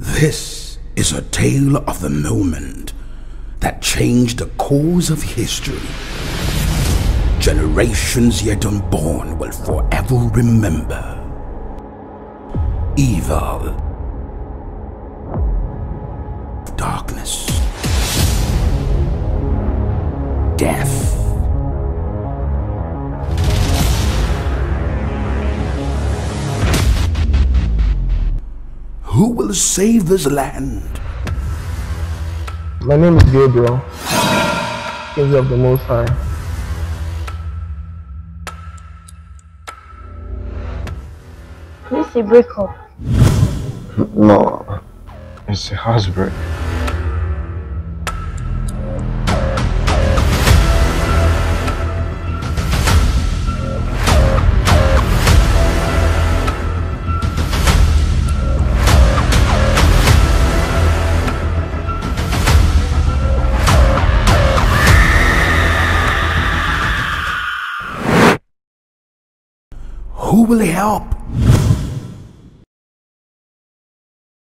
This is a tale of the moment that changed the course of history. Generations yet unborn will forever remember. Evil. Darkness. Death. Who will save this land? My name is Gabriel, King of the Most High. This is a breakup. No, it's a housebreak. Who will he help?